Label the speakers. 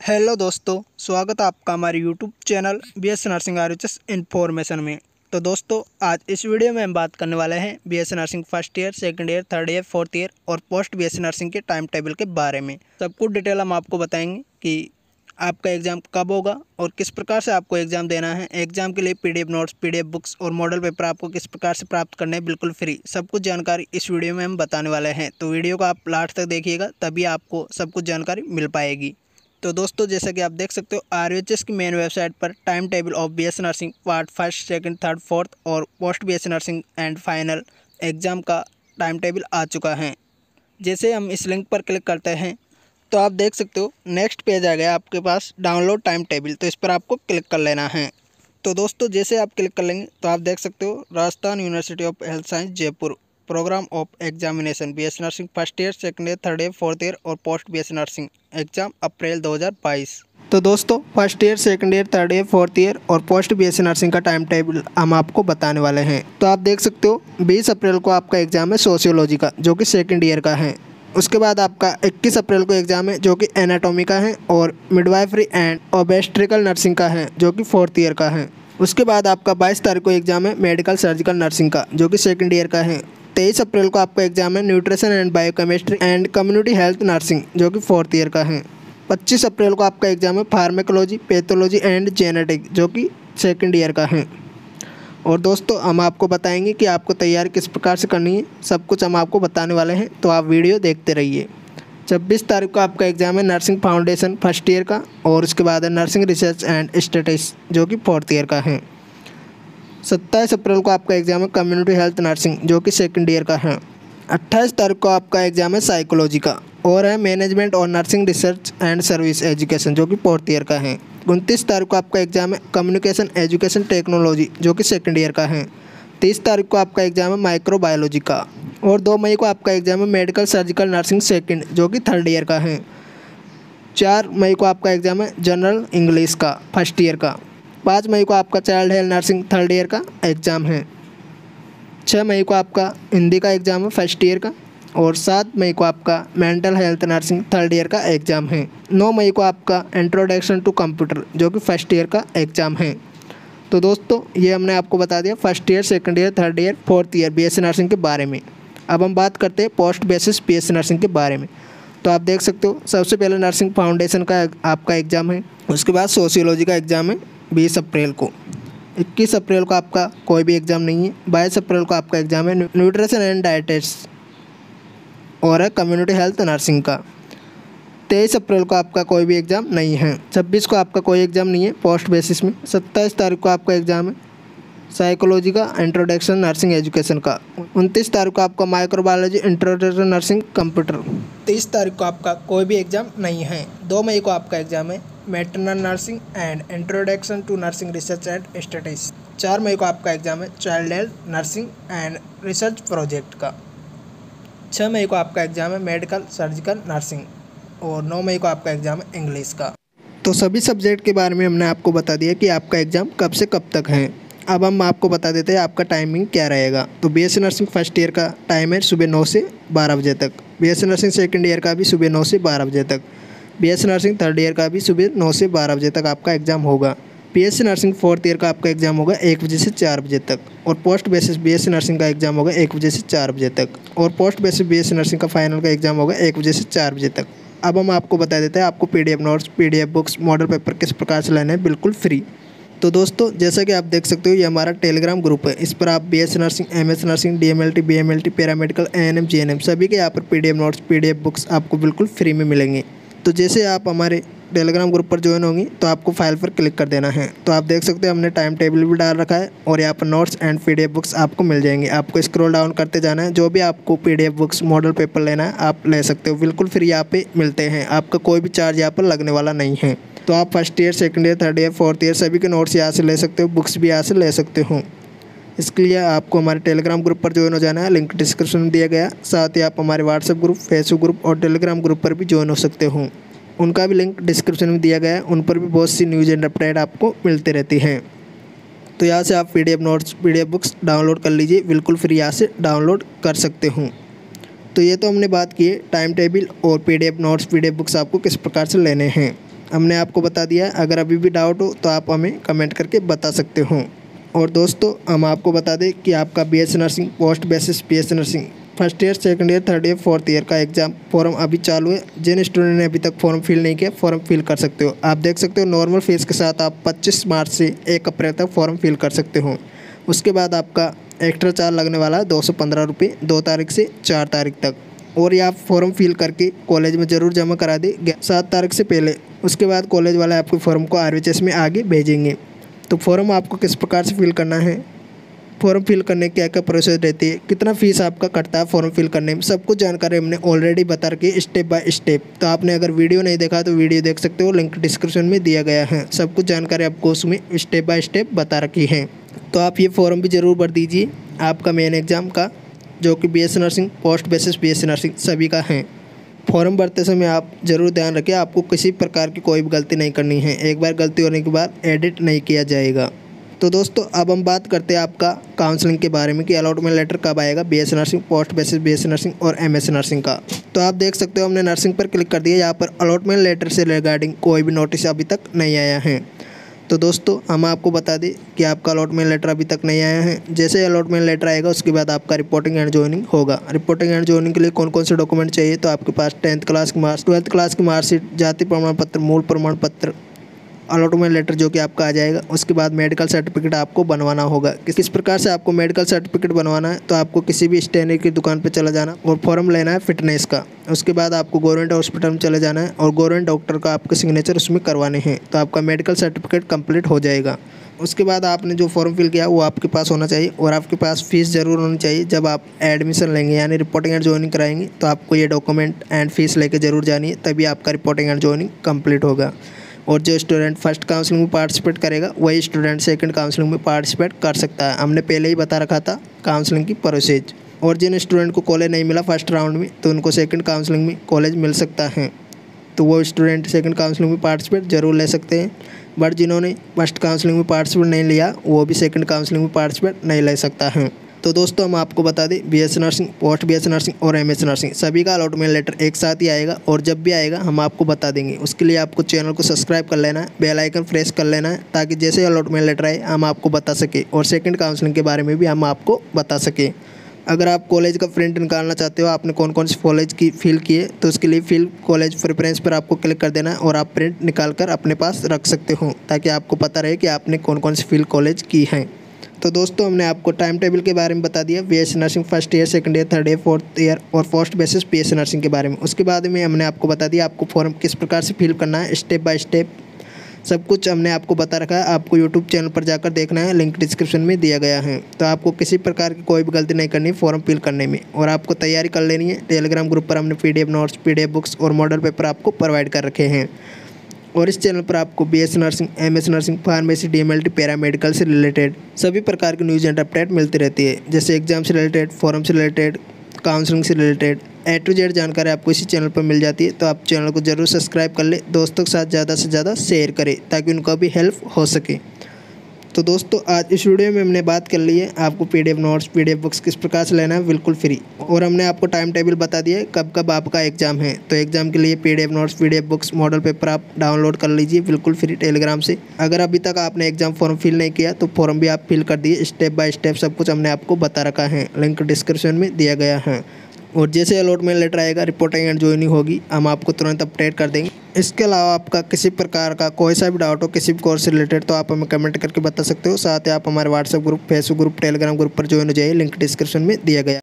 Speaker 1: Hello दोस्तों, स्वागत है आपका हमारे YouTube channel B S nursing R H information में। तो दोस्तों, आज इस वीडियो में हम बात करने वाले हैं B S nursing first year second year third year fourth year और पोस्ट बी एस नर्सिंग के टाइम टेबल के बारे में। सब कुछ डिटेल हम आपको बताएँगे कि आपका एग्ज़ाम कब होगा और किस प्रकार से आपको एग्ज़ाम देना है। एग्ज़ाम के लिए पीडीएफ नोट्स पीडीएफ बुक्स और मॉडल पेपर आपको किस प्रकार से प्राप्त करने हैं, बिल्कुल फ्री सब कुछ जानकारी इस वीडियो में हम बताने वाले हैं। तो वीडियो को आप लास्ट तक देखिएगा, तभी आपको सब कुछ जानकारी मिल पाएगी। तो दोस्तों, जैसा कि आप देख सकते हो आरएचएस की मेन वेबसाइट पर time table of B nursing part first second third fourth और post B nursing and final exam का टाइम टेबल आ चुका है। जैसे हम इस लिंक पर क्लिक करते हैं तो आप देख सकते हो नेक्स्ट पेज आ गया आपके पास डाउनलोड टाइम टेबल तो इस पर आपको क्लिक कर लेना है। तो दोस्तों, जैसे आप क्लिक कर लेंगे तो आप देख सकते हो, Rajasthan university of health science Jaipur. Program of examination B S nursing first year second year third year fourth year और post B S nursing exam April 2022 तो दोस्तों first year second year third year fourth year और post B S nursing का time table हम आपको बताने वाले हैं। तो आप देख सकते हो 20 अप्रैल को आपका एग्ज़ाम है सोशियोलॉजी का, जो कि सेकेंड ईयर का है। उसके बाद आपका 21 अप्रैल को एग्ज़ाम है, जो कि एनाटोमी का है और मिडवाइफरी एंड ओबेस्ट्रिकल नर्सिंग का है, जो कि फोर्थ ईयर का है। उसके बाद आपका 22 तारीख को एग्ज़ाम है मेडिकल सर्जिकल नर्सिंग का, जो कि सेकेंड ईयर का है। तेईस अप्रैल को आपका एग्ज़ाम है nutrition and biochemistry and community health nursing जो कि फोर्थ ईयर का है। पच्चीस अप्रैल को आपका एग्ज़ाम है फार्मेकोलॉजी पैथोलॉजी एंड जेनेटिक जो कि सेकेंड ईयर का है। और दोस्तों, हम आपको बताएँगे कि आपको तैयारी किस प्रकार से करनी है। सब कुछ हम आपको बताने वाले हैं तो आप वीडियो देखते रहिए। छब्बीस तारीख को आपका एग्ज़ाम है नर्सिंग फाउंडेशन फ़र्स्ट ईयर का, और उसके बाद है नर्सिंग रिसर्च एंड स्टेटिस जो कि फोर्थ ईयर का है। सत्ताईस अप्रैल को आपका एग्ज़ाम है कम्युनिटी हेल्थ नर्सिंग जो कि सेकेंड ईयर का है। अट्ठाईस तारीख को आपका एग्ज़ाम है साइकोलॉजी का, और है मैनेजमेंट और nursing research and service education जो कि फोर्थ ईयर का है। उनतीस तारीख को आपका एग्ज़ाम है कम्युनिकेशन एजुकेशन टेक्नोलॉजी जो कि सेकेंड ईयर का है। तीस तारीख को आपका एग्ज़ाम है माइक्रोबायोलॉजी का, और दो मई को आपका एग्ज़ाम है मेडिकल सर्जिकल नर्सिंग सेकेंड जो कि थर्ड ईयर का है। चार मई को आपका एग्ज़ाम है जनरल इंग्लिश का फ़र्स्ट ईयर का। पाँच मई को आपका child health nursing third year का एग्ज़ाम है। छः मई को आपका हिंदी का एग्ज़ाम है फ़र्स्ट ईयर का और सात मई को आपका mental health nursing third year का एग्ज़ाम है। नौ मई को आपका इंट्रोडक्शन टू कंप्यूटर, जो कि फ़र्स्ट ईयर का एग्ज़ाम है। तो दोस्तों, ये हमने आपको बता दिया first year, second year, third year, fourth year B nursing के बारे में। अब हम बात करते हैं पोस्ट बेसिस बी नर्सिंग के बारे में। तो आप देख सकते हो, सबसे पहले नर्सिंग फाउंडेशन का आपका एग्ज़ाम है, उसके बाद सोशियोलॉजी का एग्ज़ाम है बीस अप्रैल को। इक्कीस अप्रैल को आपका कोई भी एग्ज़ाम नहीं है। बाईस अप्रैल को आपका एग्ज़ाम है। न्यूट्रिशन एंड डाइटिक्स और है कम्युनिटी हेल्थ नर्सिंग का। तेईस अप्रैल को आपका कोई भी एग्ज़ाम नहीं है। छब्बीस को आपका कोई एग्ज़ाम नहीं है पोस्ट बेसिस में। सत्ताईस तारीख को आपका एग्ज़ाम है साइकोलॉजी का इंट्रोडक्शन नर्सिंग एजुकेशन का। उनतीस तारीख को आपका माइक्रोबायोलॉजी इंट्रोडक्शन नर्सिंग कंप्यूटर तीस तारीख को आपका कोई भी एग्ज़ाम नहीं है। दो मई को आपका एग्ज़ाम है। Maternal nursing and introduction to nursing research and studies. चार मई को आपका एग्ज़ाम है, child health nursing and research project का। छः मई को आपका एग्ज़ाम है, मेडिकल, सर्जिकल नर्सिंग। और नौ मई को आपका एग्ज़ाम है, इंग्लिश का। तो सभी सब्जेक्ट के बारे में हमने आपको बता दिया कि आपका एग्ज़ाम कब से कब तक है। अब हम आपको बता देते हैं आपका टाइमिंग क्या रहेगा। तो B S nursing first year का टाइम है सुबह नौ से बारह बजे तक। B S nursing second year का भी सुबह नौ से बारह बजे तक। B S nursing third year का भी सुबह नौ से बारह बजे तक आपका एग्ज़ाम होगा। P S C nursing fourth year का आपका एग्ज़ाम होगा एक बजे से चार बजे तक और post basis B S nursing का एग्ज़ाम होगा एक बजे से चार बजे तक और post basis B S nursing का फाइनल का एग्ज़ाम होगा एक बजे से चार बजे तक। अब हम आपको बता देते हैं आपको P D F notes P D F books, model paper किस प्रकार से लेने हैं, बिल्कुल फ्री। तो दोस्तों, जैसा कि आप देख सकते हो, ये हमारा टेलीग्राम ग्रुप है। इस पर आप B S nursing M S nursing D M L T B M L T paramedical N M G N M सभी के यहाँ पर P D F notes P D F books आपको बिल्कुल फ्री में मिलेंगे। तो जैसे आप हमारे टेलीग्राम ग्रुप पर ज्वाइन होंगी तो आपको फ़ाइल पर क्लिक कर देना है। तो आप देख सकते हो, हमने टाइम टेबल भी डाल रखा है और यहाँ पर नोट्स एंड पीडीएफ बुक्स आपको मिल जाएँगे। आपको स्क्रॉल डाउन करते जाना है। जो भी आपको पीडीएफ बुक्स मॉडल पेपर लेना है, आप ले सकते हो। बिल्कुल फ्री यहाँ पे मिलते हैं। आपका कोई भी चार्ज यहाँ पर लगने वाला नहीं है। तो आप first year second year third year fourth year सभी के नोट्स यहाँ से ले सकते हो। बुक्स भी यहाँ से ले सकते हो। इसके लिए आपको हमारे टेलीग्राम ग्रुप पर ज्वाइन हो जाना है। लिंक डिस्क्रिप्शन में दिया गया। साथ ही आप हमारे व्हाट्सएप ग्रुप फेसबुक ग्रुप और टेलीग्राम ग्रुप पर भी ज्वाइन हो सकते हो। उनका भी लिंक डिस्क्रिप्शन में दिया गया है। उन पर भी बहुत सी न्यूज़ एंड अपडेट आपको मिलती रहती हैं। तो यहाँ से आप PDF notes P books download कर लीजिए। बिल्कुल फ्री यहाँ से डाउनलोड कर सकते हूँ। तो ये तो हमने बात की टाइम टेबल और पीडीएफ नोट्स पी बुक्स आपको किस प्रकार से लेने हैं। हमने आपको बता दिया अगर अभी भी डाउट हो तो आप हमें कमेंट करके बता सकते हो। और दोस्तों, हम आपको बता दें कि आपका B S nursing post basis B nursing first year second year third year fourth year का एग्ज़ाम फॉर्म अभी चालू है। जिन स्टूडेंट ने अभी तक फॉर्म फिल नहीं किया फॉर्म फिल कर सकते हो। आप देख सकते हो नॉर्मल फ़ीस के साथ आप 25 मार्च से 1 अप्रैल तक फॉर्म फिल कर सकते हो। उसके बाद आपका एक्स्ट्रा चार्ज लगने वाला है दो सौ पंद्रह रुपये, दो तारीख से चार तारीख तक। और ये आप फॉर्म फिल करके कॉलेज में ज़रूर जमा करा दें। सात तारीख से पहले। उसके बाद कॉलेज वाले आपके फॉर्म को आरएचएस में आगे भेजेंगे। तो फॉर्म आपको किस प्रकार से फिल करना है? फॉर्म फिल करने क्या क्या प्रोसेस रहती है? कितना फ़ीस आपका कटता है फॉर्म फिल करने में? सब कुछ जानकारी हमने ऑलरेडी बता रखी स्टेप बाय स्टेप तो आपने अगर वीडियो नहीं देखा तो वीडियो देख सकते हो लिंक डिस्क्रिप्शन में दिया गया है। सब कुछ जानकारी आपको उसमें स्टेप बाय स्टेप बता रखी है। तो आप ये फॉर्म भी ज़रूर भर दीजिए। आपका मेन एग्ज़ाम का, जो कि BSc nursing post basis BSc nursing सभी का है। फॉर्म भरते समय आप ज़रूर ध्यान रखें, आपको किसी प्रकार की कोई भी गलती नहीं करनी है। एक बार गलती होने के बाद एडिट नहीं किया जाएगा। तो दोस्तों, अब हम बात करते हैं आपका काउंसलिंग के बारे में कि अलॉटमेंट लेटर कब आएगा B S nursing post basis B S nursing और एम एस नर्सिंग का। तो आप देख सकते हो, हमने नर्सिंग पर क्लिक कर दिया। यहाँ पर अलॉटमेंट लेटर से रिगार्डिंग कोई भी नोटिस अभी तक नहीं आया है। तो दोस्तों, हम आपको बता दें कि आपका अलॉटमेंट लेटर अभी तक नहीं आया है। जैसे अलॉटमेंट लेटर आएगा, उसके बाद आपका रिपोर्टिंग एंड ज्वाइनिंग होगा। रिपोर्टिंग एंड ज्वाइनिंग के लिए कौन कौन से डॉक्यूमेंट चाहिए? तो आपके पास टेंथ क्लास की मार्क्स ट्वेल्थ क्लास की मार्कशीट जाति प्रमाण पत्र मूल प्रमाण पत्र अलॉटमेंट लेटर जो कि आपका आ जाएगा, उसके बाद मेडिकल सर्टिफिकेट आपको बनवाना होगा। किस प्रकार से आपको मेडिकल सर्टिफिकेट बनवाना है तो आपको किसी भी स्टेनरी की दुकान पर चला जाना और फॉर्म लेना है फिटनेस का। उसके बाद आपको गवर्नमेंट हॉस्पिटल में चले जाना है और गवर्नमेंट डॉक्टर का आपके सिग्नेचर उसमें करवाने हैं तो आपका मेडिकल सर्टिफिकेट कंप्लीट हो जाएगा। उसके बाद आपने जो फॉर्म फिल किया, वो आपके पास होना चाहिए और आपके पास फ़ीस ज़रूर होनी चाहिए। जब आप एडमिशन लेंगे, यानी रिपोर्टिंग एंड ज्वाइनिंग कराएँगे तो आपको ये डॉक्यूमेंट एंड फ़ीस लेके ज़रूर जानी है, तभी आपका रिपोर्टिंग एंड ज्वाइनिंग कंप्लीट होगा। और जो स्टूडेंट फ़र्स्ट काउंसलिंग में पार्टिसिपेट करेगा, वही स्टूडेंट सेकंड काउंसलिंग में पार्टिसिपेट कर सकता है। हमने पहले ही बता रखा था काउंसलिंग की प्रोसेज और जिन स्टूडेंट को कॉलेज नहीं मिला फ़र्स्ट राउंड में तो उनको सेकंड काउंसलिंग में कॉलेज मिल सकता है। तो वो स्टूडेंट सेकंड काउंसलिंग में पार्टिसिपेट ज़रूर ले सकते हैं। बट जिन्होंने फ़र्स्ट काउंसलिंग में पार्टिसिपेट नहीं लिया, वो भी सेकंड काउंसलिंग में पार्टिसिपेट नहीं ले सकता है। तो दोस्तों, हम आपको बता दें B S nursing post B S nursing और एम एस नर्सिंग सभी का अलॉटमेंट लेटर एक साथ ही आएगा और जब भी आएगा, हम आपको बता देंगे। उसके लिए आपको चैनल को सब्सक्राइब कर लेना है बेल आइकन प्रेस कर लेना है, ताकि जैसे अलॉटमेंट लेटर आए, हम आपको बता सके और सेकेंड काउंसलिंग के बारे में भी हम आपको बता सकें। अगर आप कॉलेज का प्रिंट निकालना चाहते हो, आपने कौन कौन से कॉलेज की फिल किए तो उसके लिए फिल कॉलेज प्रेफरेंस पर आपको क्लिक कर देना है और आप प्रिंट निकाल कर अपने पास रख सकते हो, ताकि आपको पता रहे कि आपने कौन कौन सी फिल कॉलेज की हैं। तो दोस्तों, हमने आपको टाइम टेबल के बारे में बता दिया B nursing first year second year third year fourth year और पोस्ट बेसिस एस नर्सिंग के बारे में। उसके बाद में हमने आपको बता दिया, आपको फॉर्म किस प्रकार से फिल करना है स्टेप बाय स्टेप सब कुछ हमने आपको बता रखा है। आपको यूट्यूब चैनल पर जाकर देखना है लिंक डिस्क्रिप्शन में दिया गया है। तो आपको किसी प्रकार की कोई भी गलती नहीं करनी फॉर्म फिल करने में। और आपको तैयारी कर लेनी है टेलीग्राम ग्रुप पर हमने पीडीएफ नोट्स पीडीएफ बुक्स और मॉडल पेपर आपको प्रोवाइड कर रखे हैं। और इस चैनल पर आपको B S nursing M S nursing pharmacy D M L T paramedical से रिलेटेड सभी प्रकार की न्यूज़ एंड अपडेट मिलती रहती है। जैसे एग्ज़ाम से रिलेटेड फॉरम से रिलेटेड काउंसलिंग से रिलेटेड ए टू जेड जानकारी आपको इसी चैनल पर मिल जाती है। तो आप चैनल को ज़रूर सब्सक्राइब कर ले। दोस्तों के साथ ज़्यादा से ज़्यादा शेयर करें ताकि उनका भी हेल्प हो सके। तो दोस्तों, आज इस वीडियो में हमने बात कर ली है आपको पीडीएफ नोट्स, पीडीएफ बुक्स किस प्रकार से लेना है, बिल्कुल फ्री। और हमने आपको टाइम टेबल बता दिया है कब कब आपका एग्ज़ाम है। तो एग्ज़ाम के लिए PDF notes, PDF books, model paper आप डाउनलोड कर लीजिए, बिल्कुल फ्री टेलीग्राम से। अगर अभी तक आपने एग्ज़ाम फॉर्म फिल नहीं किया तो फॉर्म भी आप फिल कर दिए स्टेप बाय स्टेप सब कुछ हमने आपको बता रखा है। लिंक डिस्क्रिप्शन में दिया गया है। और जैसे अलॉटमेंट लेटर आएगा रिपोर्टिंग एंड ज्वाइनिंग होगी, हम आपको तुरंत अपडेट कर देंगे। इसके अलावा आपका किसी प्रकार का कोई सा भी डाउट हो, किसी भी कोर्स से रिलेटेड तो आप हमें कमेंट करके बता सकते हो। साथ ही आप हमारे WhatsApp group Facebook group Telegram group पर ज्वाइन हो जाइए लिंक डिस्क्रिप्शन में दिया गया।